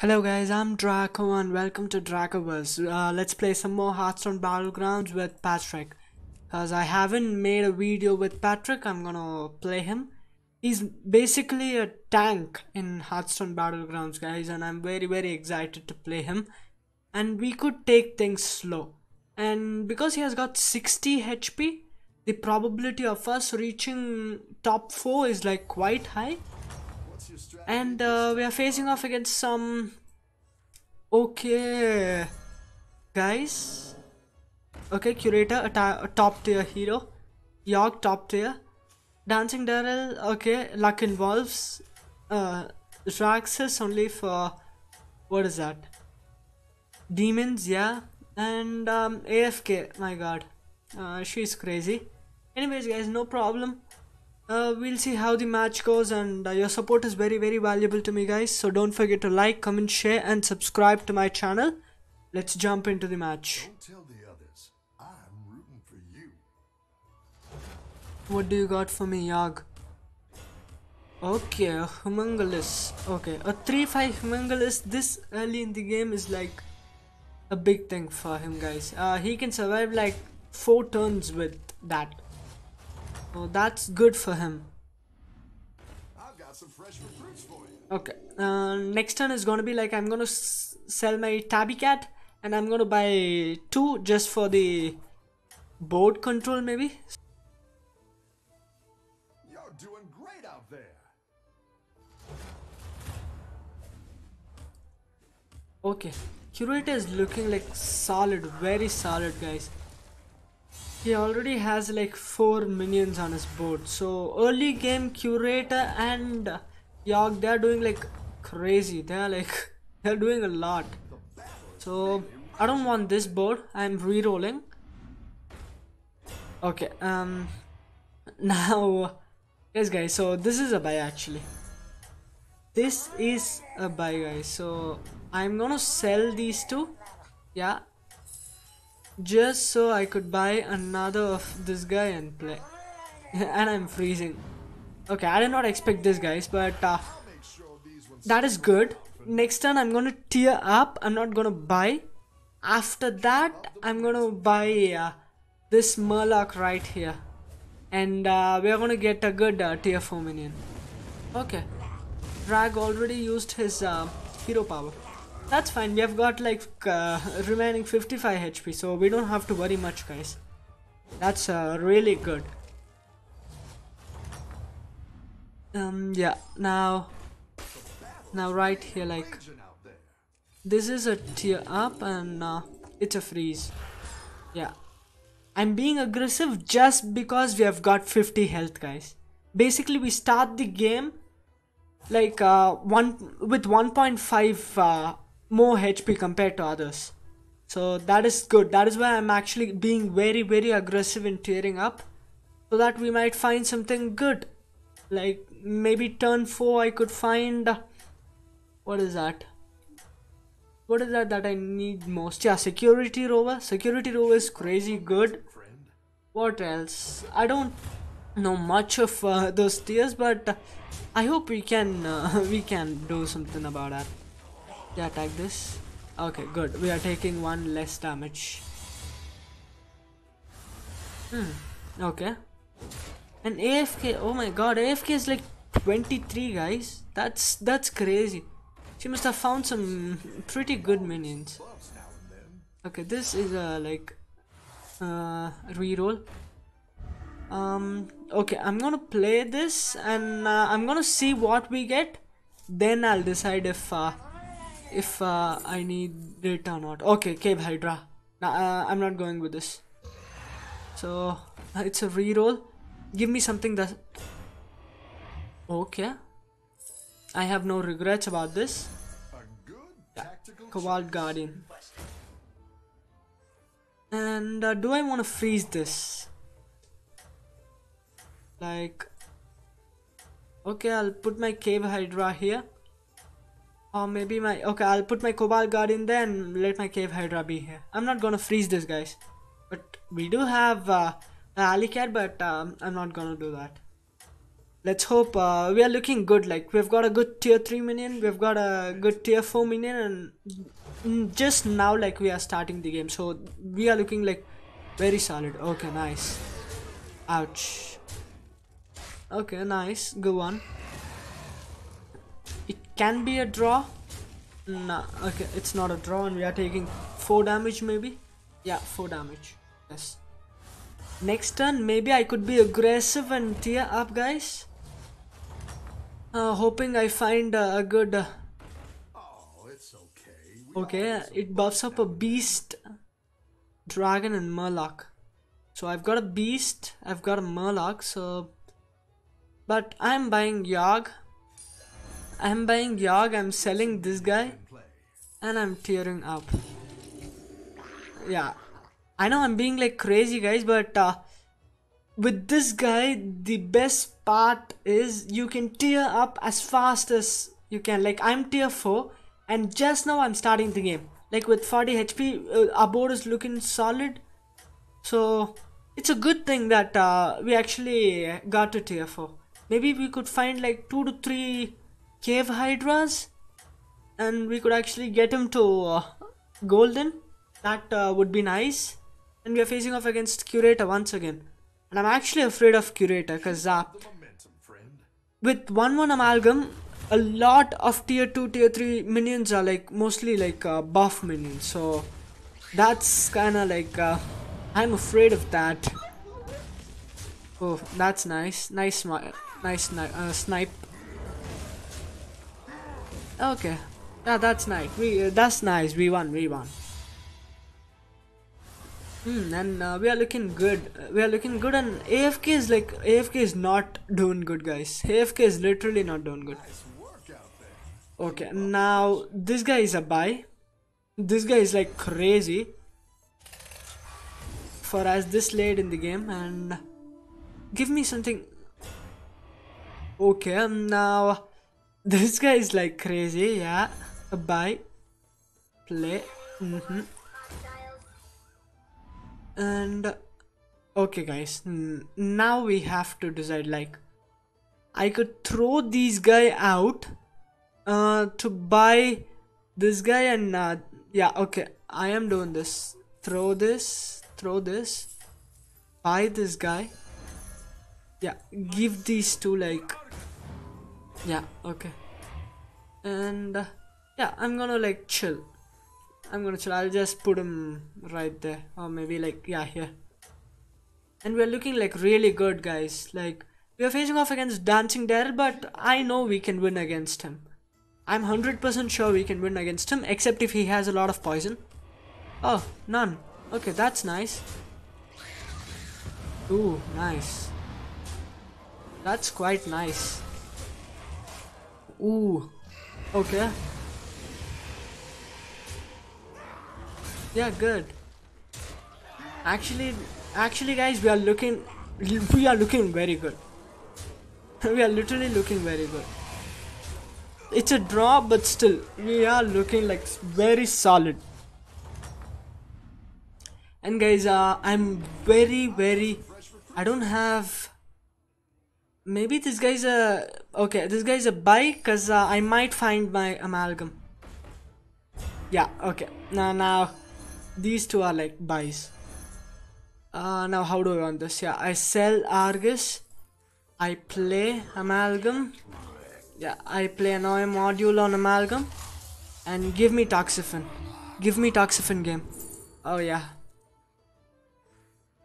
Hello guys, I'm Draco and welcome to Dracoverse. Uh, let's play some more Hearthstone Battlegrounds with Patchwerk. Cause I haven't made a video with Patchwerk, I'm gonna play him. He's basically a tank in Hearthstone Battlegrounds guys and I'm very very excited to play him. And we could take things slow. And because he has got 60 HP, the probability of us reaching top 4 is like quite high and uh, we are facing off against some okay guys. Okay curator a, a top tier hero. Yogg, top tier. Dancing daryl okay luck involves uh Jaraxxus only for what is that? Demons yeah. And um afk my god. Uh, she's crazy. Anyways guys no problem uh, we'll see how the match goes and uh, your support is very very valuable to me guys. So don't forget to like comment share and subscribe to my channel. Let's jump into the match. Don't tell the others. I'm rooting for you. what do you got for me yag? Okay a okay a 3-5 humongous. This early in the game is like a big thing for him guys. Uh, he can survive like 4 turns with that so that's good for him I've got some fresh recruits for you. Okay. Uh, next turn is gonna be like I'm gonna s- sell my tabby cat and I'm gonna buy two just for the board control maybe. You're doing great out there. Okay. Curator is looking like solid, very solid guys. He already has like four minions on his board. So early game Curator and Yogg they're doing like crazy. They're like they're doing a lot. So I don't want this board. I'm re-rolling. Okay. Um. Now, yes, guys. So this is a buy actually. This is a buy, guys. So I'm gonna sell these two. Yeah. Just so I could buy another of this guy and play. and I'm freezing. Okay, I did not expect this, guys, but uh, that is good. Next turn, I'm gonna tier up. I'm not gonna buy. After that, I'm gonna buy uh, this Murloc right here, and uh, we're gonna get a good uh, tier 4 minion. Okay, Drag already used his uh, hero power. That's fine. We have got like uh, remaining 55 HP, so we don't have to worry much, guys. That's uh, really good. Um, yeah. Now, now right here, like this is a tier up and uh, it's a freeze yeah i'm being aggressive just because we have got 50 health guys basically we start the game like uh, one with 1.5 uh, more hp compared to others so that is good that is why i'm actually being very very aggressive in tiering up so that we might find something good like maybe turn 4 i could find what is that what is that that I need most? Yeah, security rover. Security rover is crazy good. What else? I don't know much of uh, those tiers, but I hope we can uh, we can do something about that. Yeah, attack this. Okay, good. We are taking one less damage. Hmm. Okay. And AFK. Oh my God, AFK is like 23 guys. That's that's crazy. She must have found some pretty good minions. Okay, this is a like uh reroll. Um okay, I'm gonna play this and uh, I'm gonna see what we get. Then I'll decide if uh if uh, I need it or not. Okay, Cave Hydra. Nah, uh, I'm not going with this. So uh, it's a reroll. Give me something that Okay. I have no regrets about this. Cobalt Guardian. And uh, do I want to freeze this? Like, okay, I'll put my Cave Hydra here. Or maybe my, okay, I'll put my Cobalt Guard in there and let my Cave Hydra be here. I'm not gonna freeze this, guys. But we do have uh, Alley Cat, but um, I'm not gonna do that. let's hope uh, we are looking good. Like we've got a good tier 3 minion we've got a good tier 4 minion and just now like we are starting the game. So we are looking like very solid. Okay nice. Ouch. Okay nice. One. it can be a draw? Nah okay it's not a draw and we are taking 4 damage maybe? Yeah 4 damage yes. Next turn maybe I could be aggressive and tier up guys. Uh, hoping I find uh, a good uh, Oh, it's okay. Okay it buffs up a beast dragon and murloc. So I've got a beast I've got a murloc so but I'm buying Yogg I'm buying Yogg I'm selling this guy and I'm tiering up. Yeah, I know I'm being like crazy, guys, but uh, with this guy, the best part is you can tier up as fast as you can. Like, I'm tier 4, and just now I'm starting the game. Like, with 40 HP, uh, our board is looking solid. So, it's a good thing that uh, we actually got to tier 4. Maybe we could find like 2 to 3 cave hydras? And we could actually get him to uh, golden. That uh, would be nice. And we are facing off against curator once again. And i'm actually afraid of curator because uh, The momentum, friend. with 1 1 amalgam a lot of tier 2 tier 3 minions are like mostly like uh, buff minions. So that's kind of like uh, i'm afraid of that. Oh that's nice. Nice nice uh, snipe okay yeah that's nice we uh, that's nice we won we won Hmm, and uh, we are looking good. Uh, We are looking good, and AFK is like AFK is not doing good, guys. AFK is literally not doing good. Nice work out there. Okay, now this guy is a buy. This guy is like crazy for us this late in the game, and give me something. Okay, now this guy is like crazy. Yeah, buy, play. Mm-hmm. And okay, guys, now we have to decide. Like, I could throw these guy out uh to buy this guy and uh, yeah okay i am doing this throw this throw this buy this guy yeah give these two like yeah okay. And uh, yeah i'm gonna like chill. I'm gonna chill. I'll just put him right there. Or maybe like yeah here. And we're looking like really good guys. Like we are facing off against dancing daryl but i know we can win against him. I'm 100% sure we can win against him except if he has a lot of poison. Oh none. Okay that's nice. Ooh nice. That's quite nice ooh. Okay. Yeah good. Actually actually guys we are looking we are looking very good. We are literally looking very good. It's a draw but still we are looking like very solid. And guys uh, i'm very very i don't have maybe this guy's a okay this guy's a buy because uh, i might find my amalgam yeah okay now now these two are like buys uh, now how do I want this? Yeah, I sell Argus. I play Amalgam. Yeah, I play annoy module on Amalgam. And give me Toxifin. Give me Toxifin game. Oh yeah.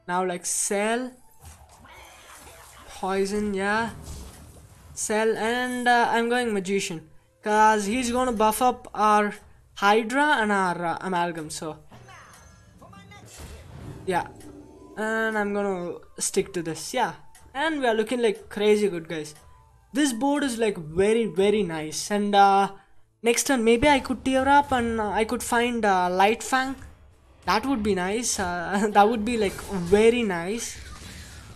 Now like sell. Poison, yeah. Sell and uh, I'm going Magician. Cause he's gonna buff up our Hydra and our uh, Amalgam, so. Yeah, and I'm gonna stick to this. Yeah, and we are looking like crazy good guys. This board is like very very nice. And uh, next turn maybe I could tier up and uh, I could find uh, Lightfang. That would be nice. Uh, that would be like very nice.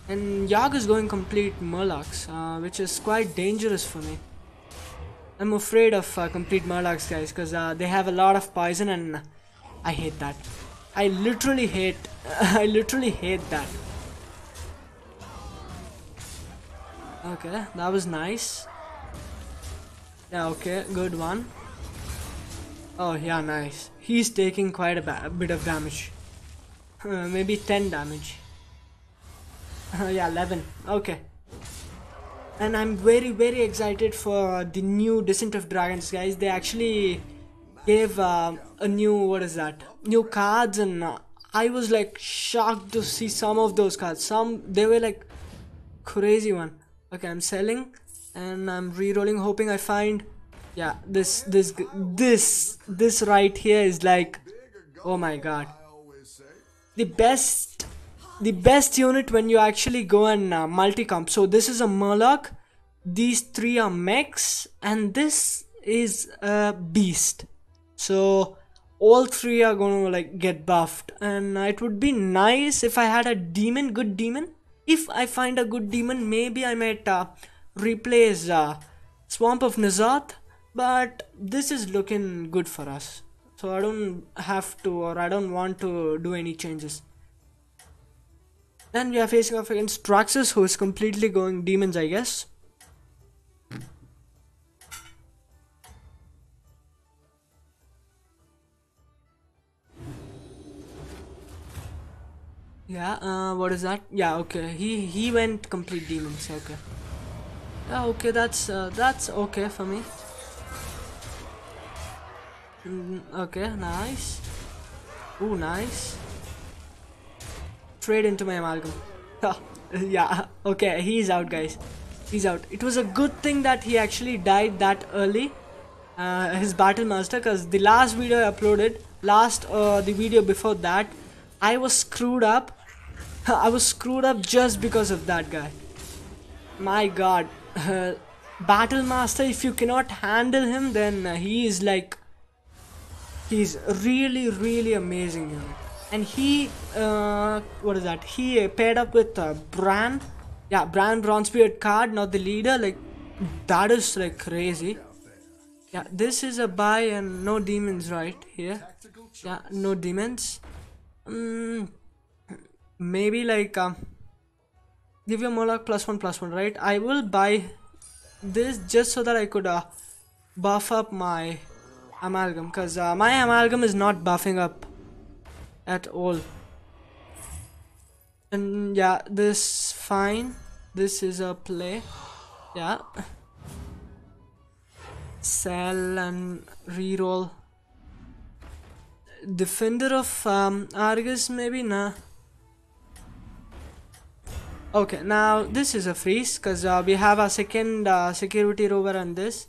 And Yogg is going complete Murlocs, uh, which is quite dangerous for me. I'm afraid of uh, complete Murlocs, guys, because uh, they have a lot of poison and I hate that. I literally hate, I literally hate that. Okay, that was nice. Yeah, okay, good one. Oh, yeah, nice. He's taking quite a, a bit of damage. Maybe 10 damage. Yeah, 11. Okay. And I'm very, very excited for the new Descent of Dragons, guys. They actually gave uh, a new, what is that? New cards, and uh, I was like shocked to see some of those cards. Some, they were like crazy one. Okay, I'm selling and I'm re-rolling, hoping I find. Yeah, this, this, this, this right here is like, oh my god the best the best unit when you actually go and uh, multi-comp. So this is a murloc. These three are mechs and this is a beast. So all three are to like get buffed. And uh, it would be nice if i had a demon good demon. If i find a good demon maybe i might uh, replace uh, swamp of Nizath but this is looking good for us. So i don't have to or i don't want to do any changes then we are facing off against Jaraxxus who is completely going demons I guess. Yeah uh, what is that? Yeah okay. He he went complete demons okay. Yeah okay that's uh, that's okay for me. Mm, okay nice. Ooh, nice. Trade into my amalgam. yeah, okay, he's out, guys. He's out. It was a good thing that he actually died that early, uh, his battle master, because the last video I uploaded, last uh, the video before that, I was screwed up. I was screwed up just because of that guy. My God, battle master. If you cannot handle him, then uh, he is like he's really really amazing and he uh, what is that? He paired up with uh, Brann. Yeah Brann Bronzebeard card not the leader. Like that is like crazy. Yeah this is a buy and no demons right? Here. Yeah no demons. Mm, maybe like um give your murloc plus one plus one right? I will buy this just so that i could uh, buff up my amalgam because uh, my amalgam is not buffing up at all. And yeah this fine. This is a play. Yeah. Sell and reroll. Defender of um, argus maybe? Nah. Okay now this is a freeze because uh, we have a second uh, security rover on this.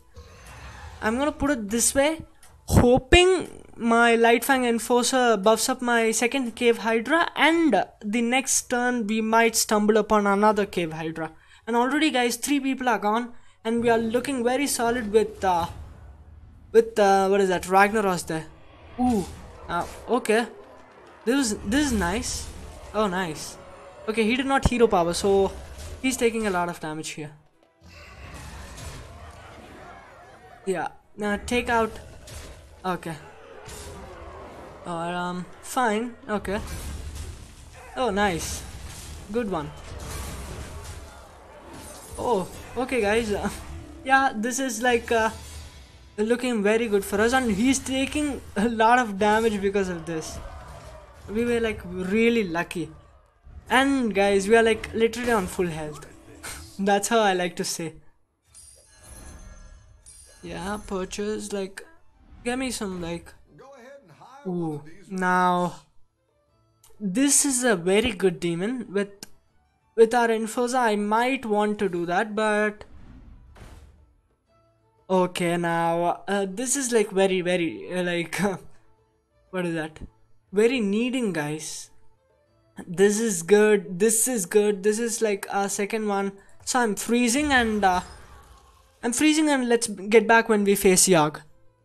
I'm gonna put it this way. Hoping my lightfang enforcer buffs up my second cave hydra and the next turn we might stumble upon another cave hydra. And already guys three people are gone and we are looking very solid with uh with uh what is that? Ragnaros there. Ooh. Uh, okay. This is this is nice. Oh nice. Okay he did not hero power so he's taking a lot of damage here. Yeah. Now take out. Okay. Oh, um, fine. Okay. Oh, nice. Good one. Oh, okay, guys. Uh, yeah, this is like uh, looking very good for us, and he's taking a lot of damage because of this. We were like really lucky, and guys, we are like literally on full health. That's how I like to say. Yeah, purchase like Give me some like ooh now this is a very good demon. With with our Enforcer I might want to do that but okay now uh, this is like very very uh, like what is that? Very needing guys. This is good this is good this is like our second one. So I'm freezing and uh, I'm freezing and let's get back when we face Yogg.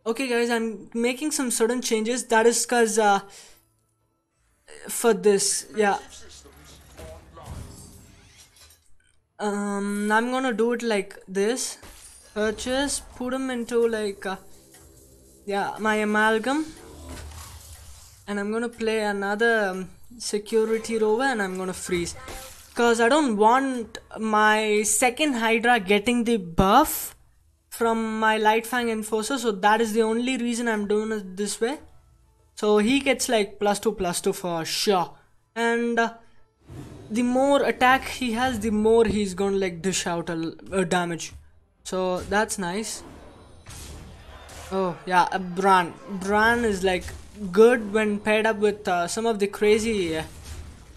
Okay guys, I'm making some sudden changes. That is cause uh, for this, yeah. Um, I'm gonna do it like this. Purchase, put them into like, uh, yeah, my amalgam. And I'm gonna play another um, security rover and I'm gonna freeze. Cause I don't want my second Hydra getting the buff from my Lightfang Enforcer, so that is the only reason I'm doing it this way. So he gets like plus two plus two for sure. And uh, the more attack he has, the more he's gonna like dish out a, uh, damage. So that's nice. Oh yeah, uh, Brann. Brann is like good when paired up with uh, some of the crazy, uh,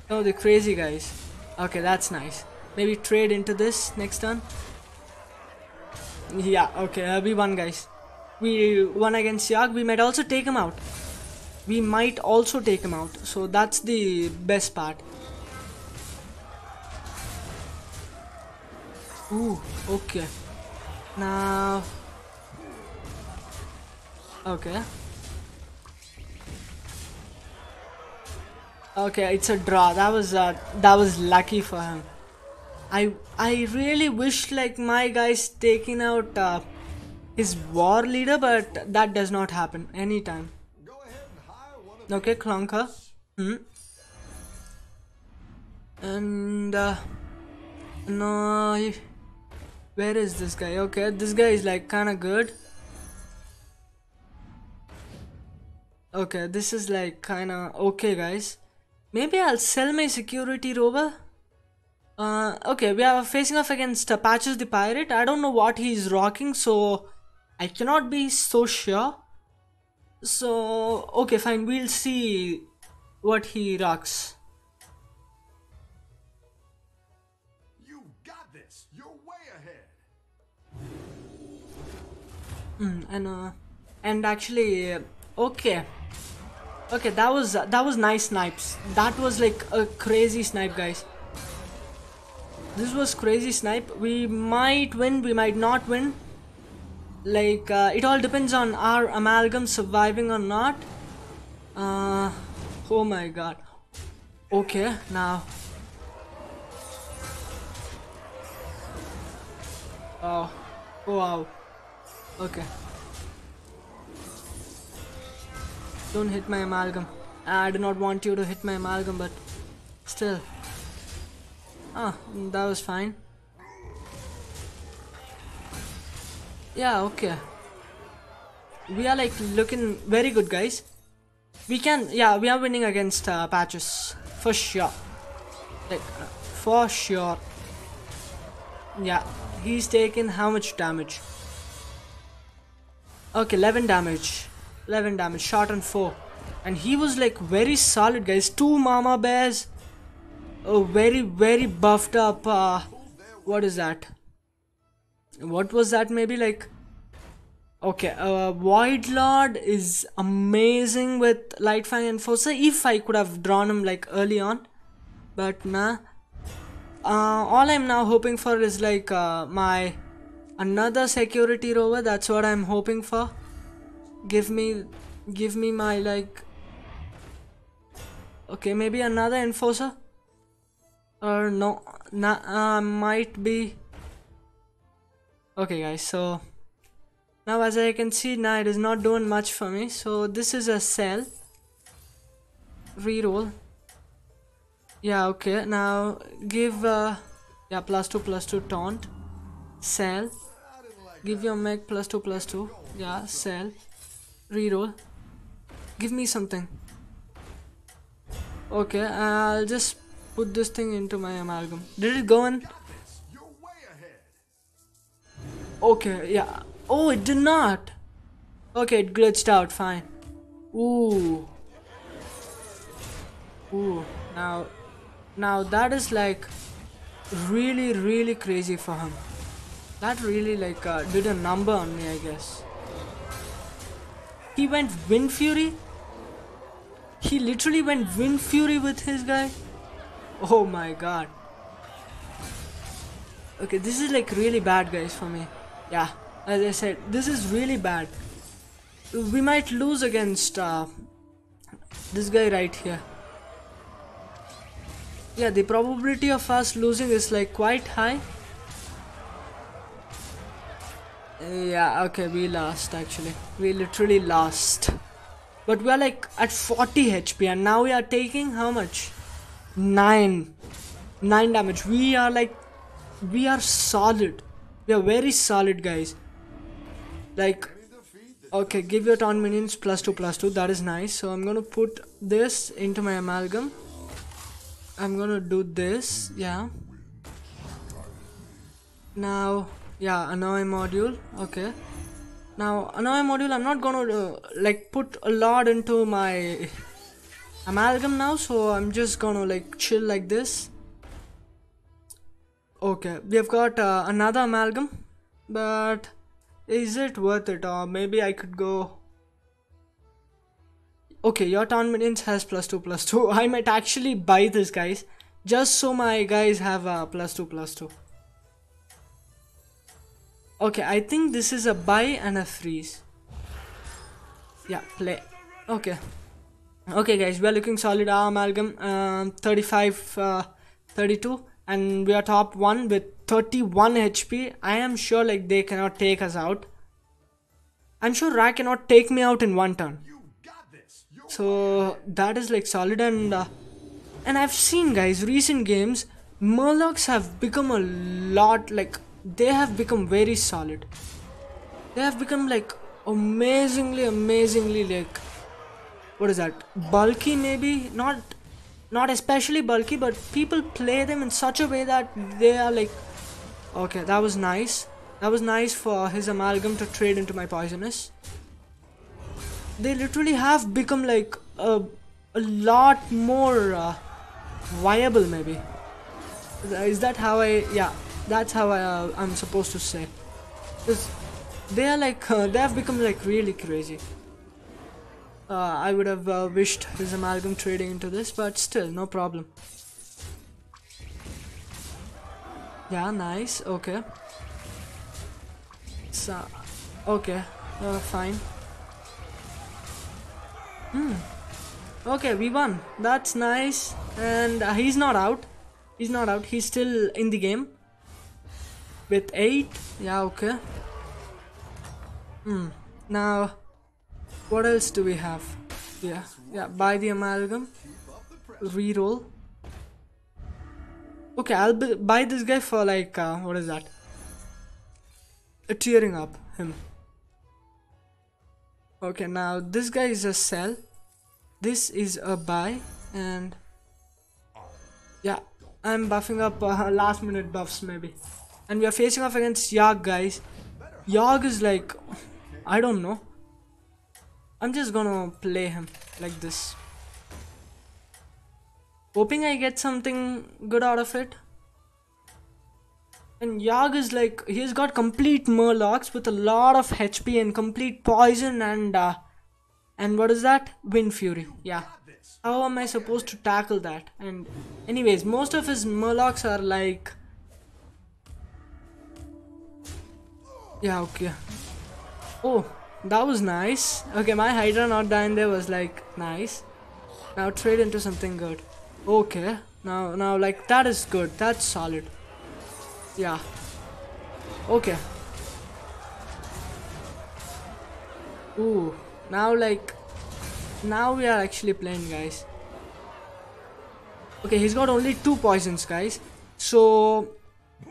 some of the crazy guys. Okay, that's nice. Maybe trade into this next turn. Yeah. Okay, uh, we won, guys. We won against Yogg. We might also take him out. We might also take him out. So that's the best part. Ooh. Okay. Now. Okay. Okay, it's a draw. That was uh, that was lucky for him. I I really wish like my guy's taking out uh, his war leader, but that does not happen anytime. Go ahead and hire one of Okay, Clunker. Hmm. And uh, no, where is this guy? Okay, this guy is like kind of good. Okay, this is like kind of okay, guys. Maybe I'll sell my security rover. Uh, okay, we are facing off against uh, Patches the Pirate. I don't know what he's rocking, so I cannot be so sure. So, okay, fine, we'll see what he rocks. You got this. You're way ahead. Mm, and uh, and actually, uh, okay, okay, that was that was nice snipes. That was like a crazy snipe, guys. This was crazy snipe. We might win, we might not win. Like uh, it all depends on our amalgam surviving or not. Uh, oh my god. Okay, now. Oh, oh wow. Okay. Don't hit my amalgam. I do not want you to hit my amalgam, but still. Ah, that was fine. Yeah, okay. We are like looking very good, guys. We can, yeah, we are winning against uh, Patches for sure. Like, uh, for sure. Yeah, he's taken how much damage? Okay, 11 damage. 11 damage, shot on 4. And he was like very solid, guys. Two mama bears. A very, very buffed up. Uh, what is that? What was that? Maybe like. Okay, uh, Void Lord is amazing with Lightfang Enforcer. If I could have drawn him like early on, but nah. Uh, all I'm now hoping for is like uh, my another security rover. That's what I'm hoping for. Give me, give me my like. Okay, maybe another enforcer. Or no, nah, uh, might be. Okay, guys. So now, as I can see, now it is not doing much for me. So this is a sell. Reroll. Yeah. Okay. Now give. Uh, yeah. Plus two. Plus two. Taunt. Sell. Give your mech plus two. Plus two. Yeah. Sell. Reroll. Give me something. Okay. I'll just put this thing into my amalgam. Did it go in? Okay, yeah. Oh, it did not. Okay, it glitched out. Fine. Ooh. Ooh. Now, now that is like really, really crazy for him. That really like uh, did a number on me, I guess. He went Wind Fury. He literally went Wind Fury with his guy. Oh my god. Okay, this is like really bad, guys, for me. Yeah, as I said, this is really bad. We might lose against uh, this guy right here. Yeah, the probability of us losing is like quite high. Yeah, okay, we lost actually. We literally lost. But we are like at 40 HP and now we are taking how much? 9. 9 damage. We are like, we are solid. We are very solid, guys. Like, okay, give your taunt minions plus 2 plus 2. That is nice. So I'm gonna put this into my amalgam. I'm gonna do this. Yeah. Now, yeah, annoy module. Okay. Now, annoy module, I'm not gonna uh, like put a lot into my amalgam now, so I'm just gonna like chill like this. Okay, we have got uh, another amalgam, but is it worth it? Or maybe I could go. Okay, your town minions has plus two plus two. I might actually buy this, guys, just so my guys have a plus two plus two. Okay, I think this is a buy and a freeze. Yeah, play. Okay. Okay, guys, we are looking solid. Our amalgam um, 35, uh, 32, and we are top one with 31 HP. I am sure like they cannot take us out. I'm sure Ra cannot take me out in one turn. So that is like solid and uh, and I've seen guys recent games Murlocs have become a lot like they have become very solid they have become like amazingly amazingly like what is that? Bulky maybe? Not not especially bulky but people play them in such a way that they are like okay that was nice. That was nice for his amalgam to trade into my poisonous. They literally have become like a, a lot more uh, viable maybe. Is that how i yeah that's how I, uh, I'm supposed to say. Because they are like, uh, they have become like really crazy. Uh, I would have uh, wished his amalgam trading into this, but still, no problem. Yeah, nice, okay. So, okay, uh, fine. Hmm. Okay, we won. That's nice. And uh, he's not out. He's not out. He's still in the game with 8 yeah okay hmm now what else do we have? Yeah yeah buy the amalgam. Reroll. Okay i'll buy this guy for like uh, what is that? Uh, tearing up him. Okay now this guy is a sell. This is a buy and yeah i'm buffing up uh, last minute buffs maybe. And we are facing off against Yogg, guys. Yogg is like, I don't know. I'm just gonna play him like this. Hoping I get something good out of it. And Yogg is like, he's got complete Murlocs with a lot of HP and complete poison and, uh, and what is that? Wind Fury, yeah. How am I supposed to tackle that? And anyways, most of his Murlocs are like Yeah, okay. Oh, that was nice. Okay, my Hydra not dying there was like nice. Now trade into something good. Okay. Now, now like that is good. That's solid. Yeah. Okay. Ooh. Now like, now we are actually playing, guys. Okay, he's got only two poisons, guys. So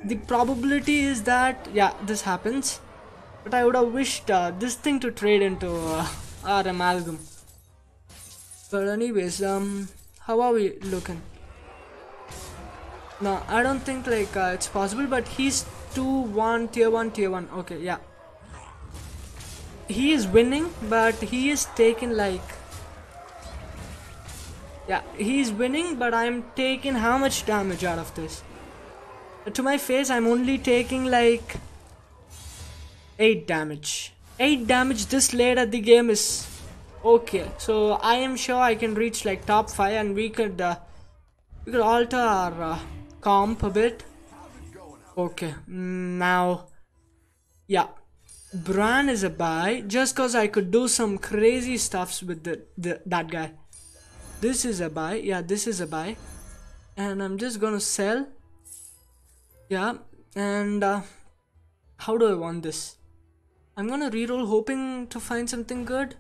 the probability is that yeah this happens but I would have wished uh, this thing to trade into uh, our amalgam. But anyways um how are we looking? No I don't think like uh, it's possible but he's 2 1 tier 1 tier 1 okay yeah. He is winning but he is taking like yeah he's winning but I'm taking how much damage out of this? To my face I'm only taking like 8 damage. 8 damage this late at the game is okay. So I am sure I can reach like top 5 and we could uh, we could alter our uh, comp a bit. Okay now yeah. Brann is a buy just cause I could do some crazy stuffs with the, the that guy. This is a buy. Yeah this is a buy. And I'm just gonna sell. Yeah and uh, how do I want this I'm gonna reroll hoping to find something good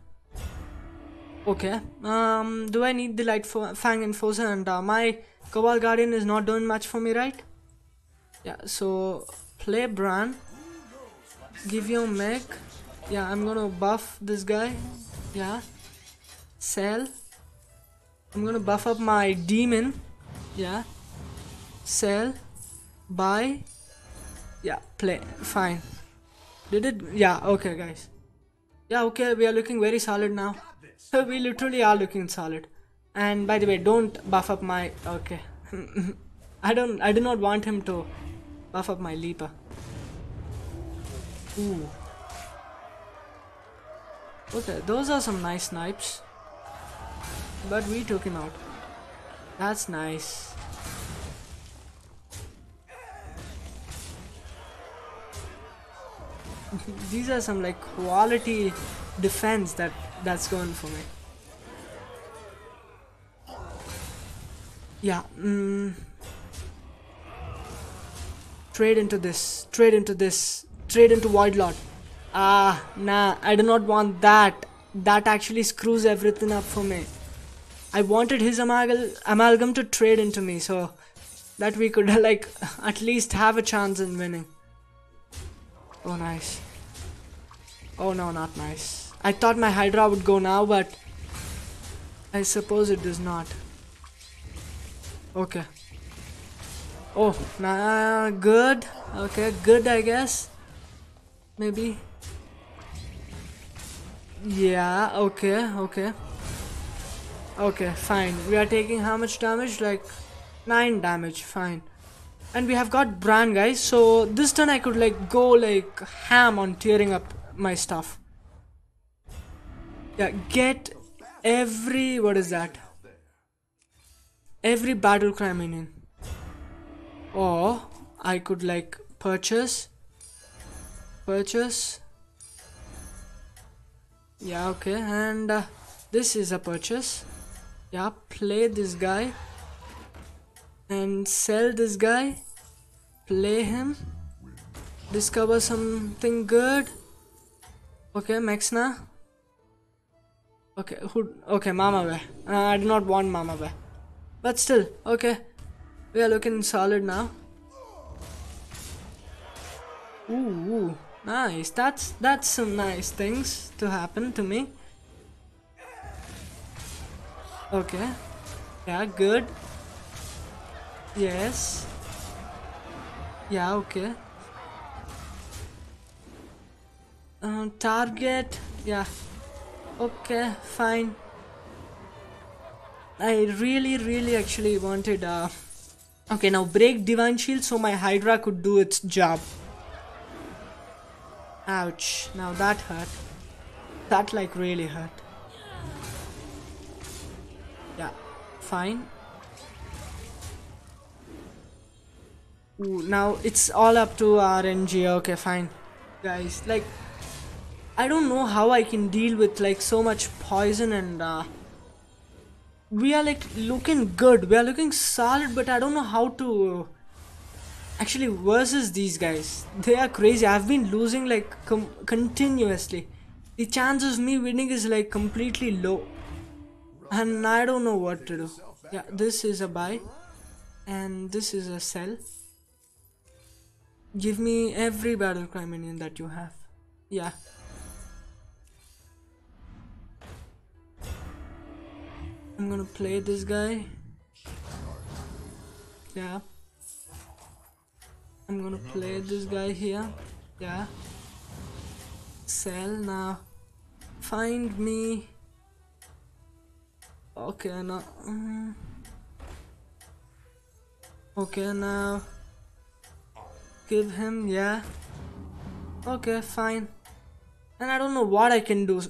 okay um do I need the light for fang enforcer and uh, my Cobalt Guardian is not doing much for me, right? Yeah, so play Brann. Give you mech. Yeah, I'm gonna buff this guy. Yeah. Sell. I'm gonna buff up my demon. Yeah. Sell. Buy. Yeah, play. Fine. Did it? Yeah, okay, guys. Yeah, okay, we are looking very solid now. we literally are looking solid. And by the way, don't buff up my. Okay. I don't. I do not want him to buff up my leaper. Ooh. Okay, those are some nice snipes. But we took him out. That's nice. These are some like quality defense that that's going for me. Yeah. Mm, trade into this. Trade into this. Trade into Void Lord. Ah, nah. I do not want that. That actually screws everything up for me. I wanted his amalgam, amalgam to trade into me so that we could like at least have a chance in winning. Oh, nice. Oh, no, not nice. I thought my Hydra would go now, but I suppose it does not. Okay. Oh, nah, good. Okay, good, I guess. Maybe. Yeah, okay, okay. Okay, fine. We are taking how much damage? Like 9 damage, fine. And we have got Brann, guys. So this turn I could like go like ham on tearing up my stuff. Yeah, get every what is that? Every battle cry minion. Or I could like purchase purchase yeah okay and uh, this is a purchase yeah play this guy and sell this guy play him discover something good. Okay Maexxna okay who okay Mama Bear uh, I do not want Mama Bear but still okay. We are looking solid now. Ooh, ooh. Nice. That's that's some nice things to happen to me. Okay. Yeah good yes. Yeah okay. Um, target. Yeah. Okay fine. I really really actually wanted uh okay now break divine shield so my hydra could do its job. Ouch. Now that hurt. That like really hurt. Yeah fine Ooh, now it's all up to RNG okay fine. Guys like I don't know how I can deal with like so much poison and uh, we are like looking good. We are looking solid but I don't know how to actually versus these guys. They are crazy. I've been losing like continuously. The chance of me winning is like completely low. And I don't know what to do. Yeah this is a buy and this is a sell give me every battle cry minion that you have yeah I'm gonna play this guy. Yeah. I'm gonna play this guy here. Yeah. Sell now. Find me. Okay, now. Mm. Okay, now. Give him, yeah. Okay, fine. And I don't know what I can do.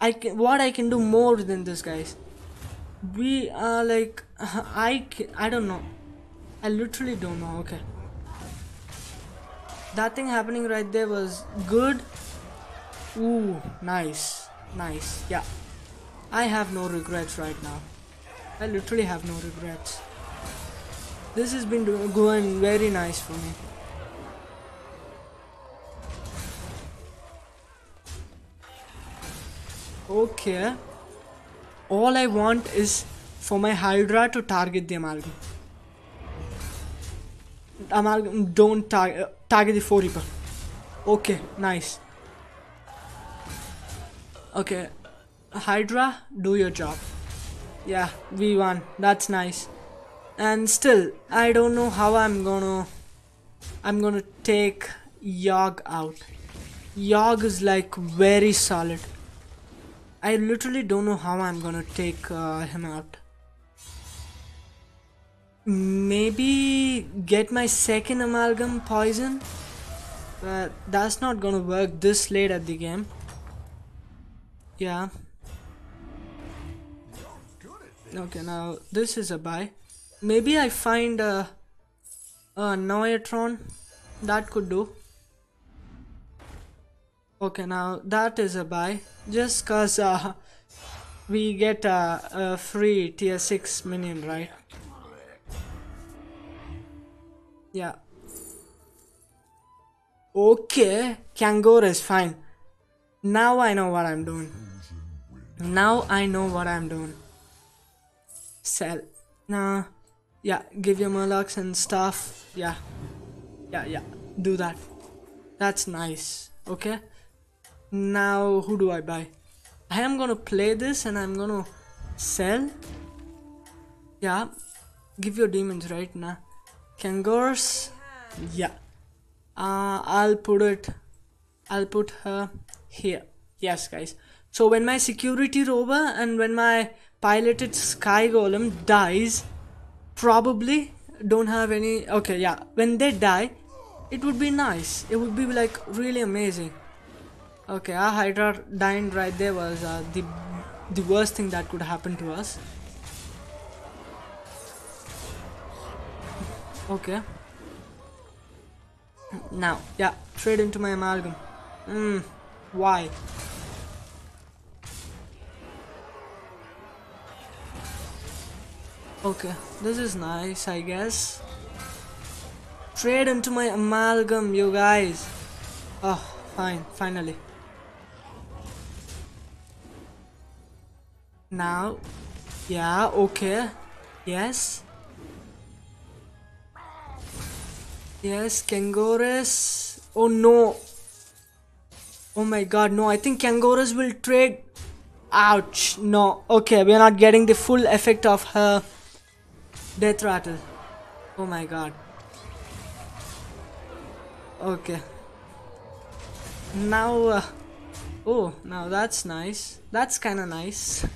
I can what I can do more than this, guys. We are like I I don't know. I literally don't know okay. That thing happening right there was good. Ooh nice nice yeah. I have no regrets right now. I literally have no regrets. This has been going very nice for me okay. All I want is for my Hydra to target the amalgam. amalgam don't target uh, target the Foe Reaper okay nice. Okay. Hydra do your job. Yeah we won. That's nice. And still i don't know how i'm gonna i'm gonna take yogg out. Yogg is like very solid i literally don't know how i'm gonna take uh, him out. Maybe get my second amalgam poison but that's not gonna work this late at the game. Yeah. Okay now this is a buy. Maybe i find a, a noyatron that could do okay now that is a buy just cause uh, we get a, a free tier 6 minion right yeah. Okay, Kangor is fine. Now I know what I'm doing. Now I know what I'm doing. Sell. Nah. Yeah, give your Murlocs and stuff. Yeah. Yeah, yeah. Do that. That's nice. Okay. Now, who do I buy? I am gonna play this and I'm gonna sell. Yeah. Give your demons right now. Kangors. Yeah. Uh, I'll put it. I'll put her here. Yes, guys. So when my security rover and when my piloted sky golem dies, probably don't have any. Okay, yeah. When they die, it would be nice. It would be like really amazing. Okay, our Hydra dying right there was uh, the the worst thing that could happen to us. Okay. Now, yeah, trade into my amalgam. Hmm, why? Okay, this is nice, I guess. Trade into my amalgam, you guys. Oh, fine, finally. Now, yeah, okay, yes. Yes, Kangorous. Oh no. Oh my god, no. I think Kangorous will trade. Ouch. No. Okay, we're not getting the full effect of her death rattle. Oh my god. Okay. Now, uh, oh, now that's nice. That's kind of nice.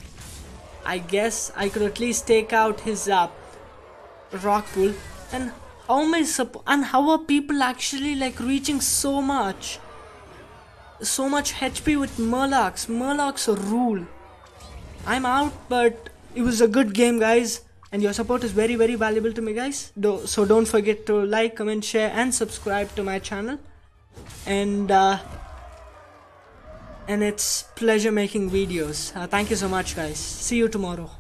I guess I could at least take out his uh, rock pool. And how am I supp- and how are people actually like reaching so much so much HP with Murlocs? Murlocs rule. I'm out but it was a good game guys. And your support is very very valuable to me guys. So don't forget to like comment share and subscribe to my channel. And uh, and it's pleasure making videos. Uh, thank you so much guys. See you tomorrow